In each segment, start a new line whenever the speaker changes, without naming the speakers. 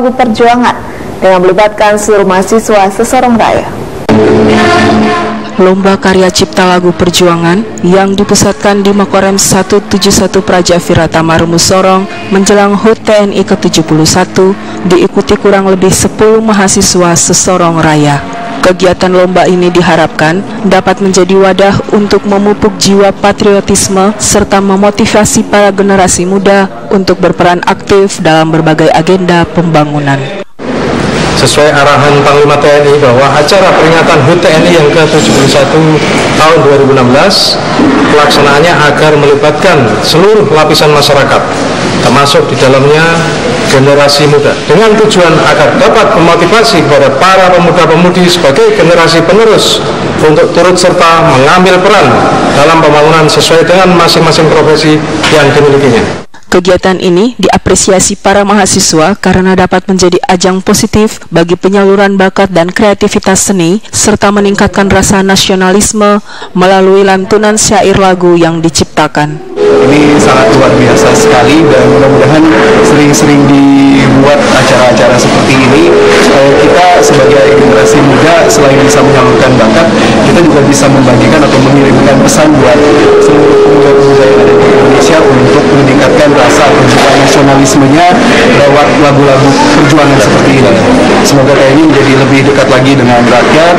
Lagu Perjuangan dengan melibatkan seluruh mahasiswa sesorong raya.
Lomba Karya Cipta Lagu Perjuangan yang dipusatkan di Makorem 171 Praja Virata Marumu Sorong menjelang HUT TNI ke-71 diikuti kurang lebih 10 mahasiswa sesorong raya. Kegiatan lomba ini diharapkan dapat menjadi wadah untuk memupuk jiwa patriotisme serta memotivasi para generasi muda untuk berperan aktif dalam berbagai agenda pembangunan.
Sesuai arahan Panglima TNI bahwa acara peringatan HUT TNI yang ke-71 tahun 2016 pelaksanaannya agar melibatkan seluruh lapisan masyarakat termasuk di dalamnya generasi muda dengan tujuan agar dapat memotivasi kepada para pemuda-pemudi sebagai generasi penerus untuk turut serta mengambil peran dalam pembangunan sesuai dengan masing-masing profesi yang dimilikinya.
Kegiatan ini diapresiasi para mahasiswa karena dapat menjadi ajang positif bagi penyaluran bakat dan kreativitas seni serta meningkatkan rasa nasionalisme melalui lantunan syair lagu yang diciptakan.
Ini sangat luar biasa sekali dan mudah-mudahan sering-sering dibuat acara-acara seperti ini supaya kita sebagai generasi muda selain bisa menyalurkan bakat, kita juga bisa membagikan atau mengirimkan pesan buat seluruh pemuda-pemuda yang ada di Indonesia untuk meningkatkan rasa juga nasionalismenya lewat lagu-lagu perjuangan seperti ini. Semoga TNI menjadi lebih dekat lagi dengan rakyat,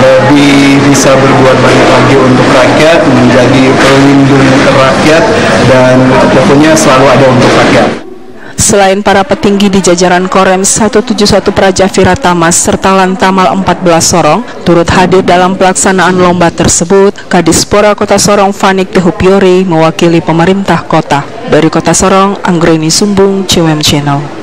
lebih bisa berbuat banyak lagi untuk rakyat, menjadi pelindung rakyat, dan pokoknya selalu ada untuk rakyat.
Selain para petinggi di jajaran Korem 171 Praja Viratamas serta Lantamal 14 Sorong, turut hadir dalam pelaksanaan lomba tersebut, Kadispora Kota Sorong Fanik Tehupiori mewakili pemerintah kota. Dari Kota Sorong, Anggreni Sumbung, CWM Channel.